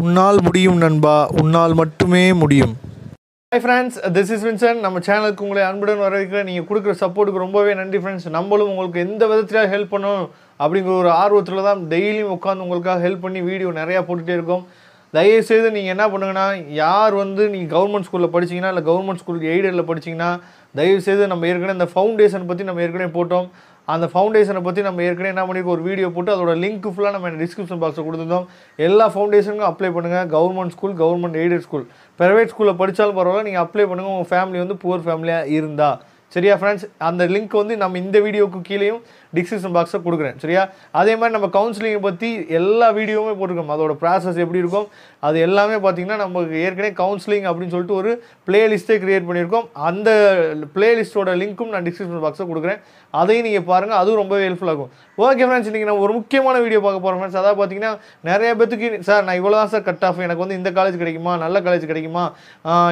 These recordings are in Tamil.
உன்னால் முடியும் நண்பா உன்னால் மட்டுமே முடியும். Hi friends this is Vinson நம்ம சேனலுக்கு உங்களை அன்புடன் வரவேற்கிறேன். நீங்கள் கொடுக்குற சப்போர்ட்டுக்கு ரொம்பவே நன்றி ஃப்ரெண்ட்ஸ் நம்மளும் உங்களுக்கு எந்த விதத்திலாக ஹெல்ப் பண்ணணும் அப்படிங்கிற ஒரு ஆர்வத்தில் தான் டெய்லியும் உட்காந்து உங்களுக்காக ஹெல்ப் பண்ணி வீடியோ நிறையா போட்டுகிட்டே இருக்கோம். தயவுசெய்து நீங்கள் என்ன பண்ணுங்கன்னா யார் வந்து நீங்கள் கவர்மெண்ட் ஸ்கூலில் படிச்சிங்கன்னா இல்லை கவர்மெண்ட் ஸ்கூல் எய்டடில் படிச்சீங்கன்னா தயவுசெய்து நம்ம ஏற்கனவே இந்த ஃபவுண்டேஷன் பற்றி நம்ம ஏற்கனவே போட்டோம். அந்த ஃபவுண்டேஷனை பற்றி நம்ம ஏற்கனவே என்ன பண்ணியிருக்கோம் ஒரு வீடியோ போட்டு அதோட லிங்க் ஃபுல்லாக நம்ம டிஸ்கிரிப்ஷன் பாக்ஸில் கொடுத்துருந்தோம். எல்லா ஃபவுண்டேஷனுக்கும் அப்ளை பண்ணுங்கள் government school government aided school private ஸ்கூலில் படித்தாலும் பரவாயில்ல நீங்கள் அப்ளை பண்ணுங்கள் உங்கள் ஃபேமிலி வந்து புவர் ஃபேமிலியாக இருந்தா. சரியா ஃப்ரெண்ட்ஸ் அந்த லிங்க் வந்து நம்ம இந்த வீடியோக்கு கீழேயும் டிஸ்கிரிப்ஷன் பாக்ஸில் கொடுக்குறேன். சரியா? அதே மாதிரி நம்ம கவுன்சிலிங்கை பற்றி எல்லா வீடியோவுமே போட்டிருக்கோம். அதோட ப்ராசஸ் எப்படி இருக்கும்? அது எல்லாமே பார்த்தீங்கன்னா நமக்கு ஏற்கனவே கவுன்சிலிங் அப்படின்னு சொல்லிட்டு ஒரு பிளேலிஸ்ட்டே க்ரியேட் பண்ணியிருக்கோம். அந்த பிளேலிஸ்ட்டோட லிங்க்கும் நான் டிஸ்கிரிப்ஷன் பாக்ஸில் கொடுக்குறேன். அதையும் நீங்கள் பாருங்கள் அதுவும் ரொம்பவே ஹெல்ப்ஃபுல்லாக இருக்கும். ஓகே ஃப்ரெண்ட்ஸ் இன்றைக்கி நம்ம ஒரு முக்கியமான வீடியோ பார்க்க போகிறோம் ஃப்ரெண்ட்ஸ் அதாவது பார்த்தீங்கன்னா நிறைய பேத்துக்கு சார் நான் இவ்வளோ தான் சார் கட் ஆஃப் எனக்கு வந்து இந்த காலேஜ் கிடைக்குமா? நல்ல காலேஜ் கிடைக்குமா?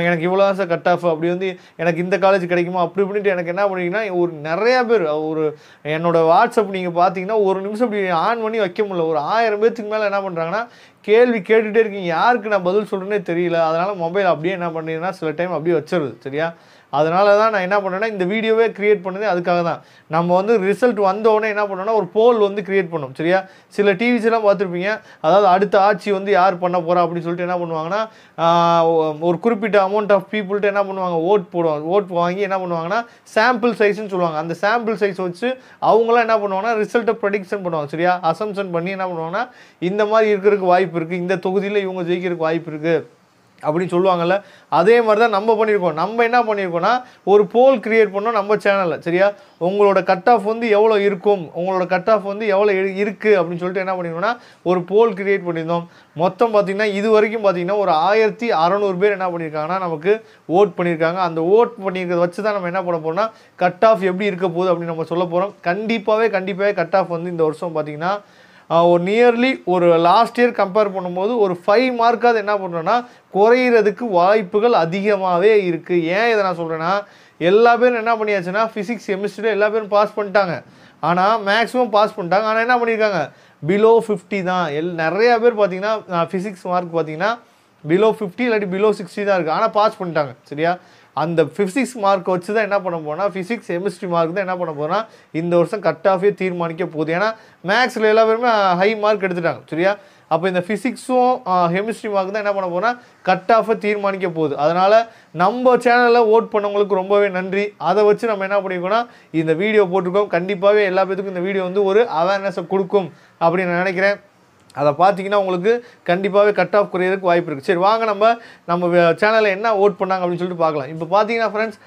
எனக்கு இவ்வளோ தான் சார் கட் ஆஃப் அப்படி வந்து எனக்கு இந்த காலேஜ் கிடைக்குமா? அப்படி இப்படின்ட்டு எனக்கு என்ன பண்ணீங்கன்னா ஒரு நிறைய பேர் ஒரு என்னோடய வாட்ஸ்அப் நீங்கள் பார்த்தீங்கன்னா ஒரு நிமிஷம் இப்படி ஆன் பண்ணி வைக்க முடியல. ஒரு ஆயிரம் பேர்த்துக்கு மேலே என்ன பண்ணுறாங்கன்னா கேள்வி கேட்டுகிட்டே இருக்கீங்க. யாருக்கு நான் பதில் சொல்கிறேனே தெரியல. அதனால் மொபைல் அப்படியே என்ன பண்ணுறீங்கன்னா சில டைம் அப்படியே வச்சிருது. சரியா? அதனால தான் நான் என்ன பண்ணேன்னா இந்த வீடியோவே க்ரியேட் பண்ணது அதுக்காக தான் நம்ம வந்து ரிசல்ட் வந்த என்ன பண்ணோன்னா ஒரு போல் வந்து க்ரியேட் பண்ணோம் சரியா? சில டிவிஸ்லாம் பார்த்துருப்பீங்க. அதாவது அடுத்த ஆட்சி வந்து யார் பண்ண போகிறா அப்படின்னு சொல்லிட்டு என்ன பண்ணுவாங்கன்னா ஒரு குறிப்பிட்ட அமௌண்ட் ஆஃப் பீப்புள்கிட்ட என்ன பண்ணுவாங்க ஓட் போடுவாங்க ஓட் வாங்கி என்ன பண்ணுவாங்கன்னா சாம்பிள் சைஸ்ன்னு சொல்லுவாங்க. அந்த சாம்பிள் சைஸ் வச்சு அவங்களாம் என்ன பண்ணுவாங்கன்னா ரிசல்ட்டை ப்ரடிக்ஷன் பண்ணுவாங்க சரியா? அசம்ஷன் பண்ணி என்ன பண்ணுவாங்கன்னா இந்த மாதிரி இருக்கிறதுக்கு வாய்ப்பு இருக்குது இந்த தொகுதியில் இவங்க ஜெயிக்கிறதுக்கு வாய்ப்பு இருக்குது அப்படின்னு சொல்லுவாங்கல்ல அதே மாதிரி தான் நம்ம பண்ணியிருக்கோம். நம்ம என்ன பண்ணியிருக்கோம்னா ஒரு போல் கிரியேட் பண்ணோம் நம்ம சேனலில் சரியா? உங்களோட கட் ஆஃப் வந்து எவ்வளோ இருக்கும்? உங்களோட கட் ஆஃப் வந்து எவ்வளோ இருக்குது அப்படின்னு சொல்லிட்டு என்ன பண்ணியிருக்கோம்னா ஒரு போல் கிரியேட் பண்ணியிருந்தோம். மொத்தம் பார்த்திங்கன்னா இது வரைக்கும் பார்த்தீங்கன்னா ஒரு ஆயிரத்தி அறநூறு பேர் என்ன பண்ணியிருக்காங்கன்னா நமக்கு ஓட் பண்ணியிருக்காங்க. அந்த ஓட் பண்ணியிருக்கிறத வச்சு தான் நம்ம என்ன பண்ண போகிறோம்னா கட் ஆஃப் எப்படி இருக்க போகுது அப்படின்னு நம்ம சொல்ல போகிறோம் கண்டிப்பாகவே கண்டிப்பாகவே கட் ஆஃப் வந்து இந்த வருஷம் பார்த்தீங்கன்னா ஒரு நியர்லி ஒரு லாஸ்ட் இயர் கம்பேர் பண்ணும்போது ஒரு ஃபைவ் மார்க்காவது என்ன பண்ணுறோன்னா குறையிறதுக்கு வாய்ப்புகள் அதிகமாகவே இருக்குது ஏன் இதை நான் சொல்கிறேன்னா எல்லா பேரும் என்ன பண்ணியாச்சுன்னா ஃபிசிக்ஸ் கெமிஸ்ட்ரியில் எல்லா பேரும் பாஸ் பண்ணிட்டாங்க. ஆனால் மேக்ஸிமம் பாஸ் பண்ணிட்டாங்க. ஆனால் என்ன பண்ணியிருக்காங்க? பிலோ ஃபிஃப்டி தான். எல் நிறையா பேர் பார்த்தீங்கன்னா ஃபிசிக்ஸ் மார்க் பார்த்தீங்கன்னா பிலோ ஃபிஃப்டி இல்லாட்டி பிலோ சிக்ஸ்டி தான் இருக்குது ஆனால் பாஸ் பண்ணிட்டாங்க. சரியா? அந்த ஃபிசிக்ஸ் மார்க் வச்சு தான் என்ன பண்ண போனால் ஃபிசிக்ஸ் கெமிஸ்ட்ரி மார்க் தான் என்ன பண்ண போனால் இந்த வருஷம் கட் ஆஃபே தீர்மானிக்க போகுது. ஏன்னா மேக்ஸில் எல்லா பேருமே ஹை மார்க் எடுத்துட்டாங்க சரியா? அப்போ இந்த ஃபிசிக்ஸும் கெமிஸ்ட்ரி மார்க் தான் என்ன பண்ண போனால் கட் ஆஃபை தீர்மானிக்க போகுது. அதனால் நம்ம சேனலில் ஓட் பண்ணவங்களுக்கு ரொம்பவே நன்றி. அதை வச்சு நம்ம என்ன பண்ணியிருக்கோம்னா இந்த வீடியோ போட்டிருக்கோம். கண்டிப்பாகவே எல்லா பேத்துக்கும் இந்த வீடியோ வந்து ஒரு அவேர்னஸை கொடுக்கும் அப்படின்னு நான் நினைக்கிறேன். அதை பார்த்தீங்கன்னா உங்களுக்கு கண்டிப்பாகவே கட் ஆஃப் குறையிறதுக்கு வாய்ப்பு இருக்குது சரி வாங்க நம்ம நம்ம சேனலில் என்ன ஓட் பண்ணாங்க அப்படின்னு சொல்லிட்டு பார்க்கலாம். இப்போ பார்த்தீங்கன்னா ஃப்ரெண்ட்ஸ்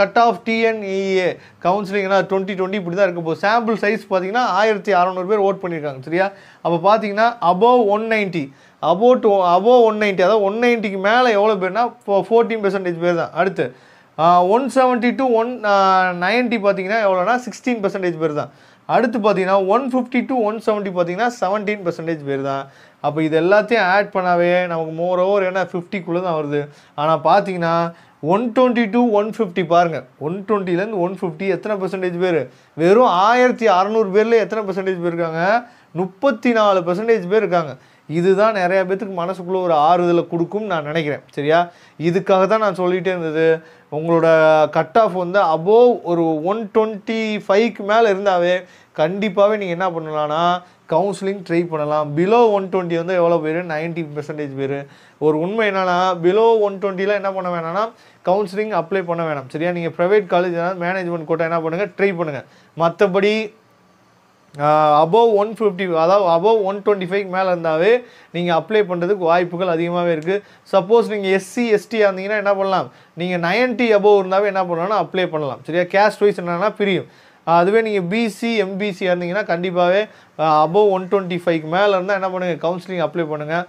கட் ஆஃப் டிஎன்இஏ கவுன்சிலிங்னா டுவெண்ட்டி டுவெண்ட்டி இப்படி தான் இருக்க போகுது. சாம்பிள் சைஸ் பார்த்தீங்கன்னா ஆயிரத்தி அறநூறு பேர் ஓட் பண்ணியிருக்காங்க சரியா? அப்போ பார்த்தீங்கன்னா above one ninety above two above one ninety அதாவது ஒன் நைன்ட்டிக்கு மேலே எவ்வளோ பேர்னா ஃபோர்டீன் பெர்சன்டேஜ் பேர் தான். அடுத்து one seventy to one ninety பார்த்தீங்கன்னா எவ்வளோனா சிக்ஸ்டீன் பெர்சன்டேஜ் பேர் தான். அடுத்து பார்த்தீங்கன்னா one fifty to one seventy பார்த்தீங்கன்னா செவன்டீன் பர்சன்டேஜ் பேர் தான். அப்போ இது எல்லாத்தையும் ஆட் பண்ணாவே நமக்கு மோர் ஓவர் ஏன்னா ஃபிஃப்டிக்குள்ளே தான் வருது. ஆனால் பார்த்தீங்கன்னா one twenty to one fifty பாருங்கள் ஒன் டுவெண்ட்டிலேருந்து ஒன் ஃபிஃப்டி எத்தனை பர்சன்டேஜ் பேர்? வெறும் ஆயிரத்தி அறநூறு பேரில் எத்தனை பர்சன்டேஜ் பேர் இருக்காங்க? முப்பத்தி நாலு பர்சன்டேஜ் பேர் இருக்காங்க. இதுதான் நிறைய பேத்துக்கு மனசுக்குள்ளே ஒரு ஆறுதலை கொடுக்கும் நான் நினைக்கிறேன். சரியா? இதுக்காக தான் நான் சொல்லிகிட்டே இருந்தது. உங்களோட கட் ஆஃப் வந்து அபோவ் ஒரு ஒன் டுவெண்ட்டி ஃபைவ்க்கு மேலே இருந்தாவே கண்டிப்பாகவே நீங்கள் என்ன பண்ணலாம்னா கவுன்சிலிங் ட்ரை பண்ணலாம். பிலோ ஒன் டுவெண்ட்டி வந்து எவ்வளோ பேர்? நைன்ட்டி பெர்சன்டேஜ் பேர். ஒரு உண்மை என்னென்னா பிலோ ஒன் டுவெண்ட்டியில் என்ன பண்ண வேணாம்னா கவுன்சிலிங் அப்ளை பண்ண வேணாம். சரியா? நீங்கள் ப்ரைவேட் காலேஜ் மேனேஜ்மெண்ட் கோட்டை என்ன பண்ணுங்கள் ட்ரை பண்ணுங்கள் மற்றபடி அபோவ் ஒன் ஃபிஃப்டி அதாவது அபோவ் ஒன் டுவெண்ட்டி ஃபைவ் மேலே இருந்தாவே நீங்கள் அப்ளை பண்ணுறதுக்கு வாய்ப்புகள் அதிகமாகவே இருக்குது சப்போஸ் நீங்கள் எஸ்சி எஸ்டியாக இருந்தீங்கன்னா என்ன பண்ணலாம்? நீங்கள் நைன்ட்டி அபோவ் இருந்தாவே என்ன பண்ணலாம்னா அப்ளை பண்ணலாம். சரியா? கேஸ்ட் வைஸ் என்னென்னா பிரியும். அதுவே நீங்கள் பிசி எம்பிசியாக இருந்தீங்கன்னா கண்டிப்பாகவே அபோவ் ஒன் டுவெண்ட்டி ஃபைவ்க்கு மேலே இருந்தால் என்ன பண்ணுங்கள் கவுன்சிலிங் அப்ளை பண்ணுங்கள்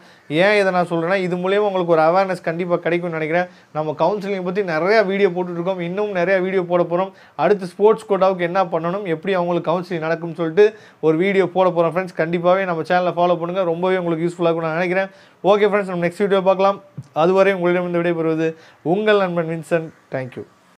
ஏன் இதை நான் சொல்கிறேன்னா இது மூலியமாக உங்களுக்கு ஒரு அவேர்னஸ் கண்டிப்பாக கிடைக்கும்னு நினைக்கிறேன். நம்ம கவுன்சிலிங் பற்றி நிறையா வீடியோ போட்டுட்ருக்கோம். இன்னும் நிறையா வீடியோ போட போகிறோம் அடுத்து ஸ்போர்ட்ஸ் கோட்டாவுக்கு என்ன பண்ணணும்? எப்படி அவங்களுக்கு கவுன்சிலிங் நடக்கும்னு சொல்லிட்டு ஒரு வீடியோ போட போகிறோம் ஃப்ரெண்ட்ஸ் கண்டிப்பாகவே நம்ம சேனலை ஃபாலோ பண்ணுங்கள் ரொம்பவே உங்களுக்கு யூஸ்ஃபுல்லாக இருக்கும் நான் நினைக்கிறேன். ஓகே ஃப்ரெண்ட்ஸ் நம்ம நெக்ஸ்ட் வீடியோ பார்க்கலாம். அதுவரை உங்களிடம் இந்த விடைபெறுவது உங்கள் நண்பன் வின்சன் தேங்க்யூ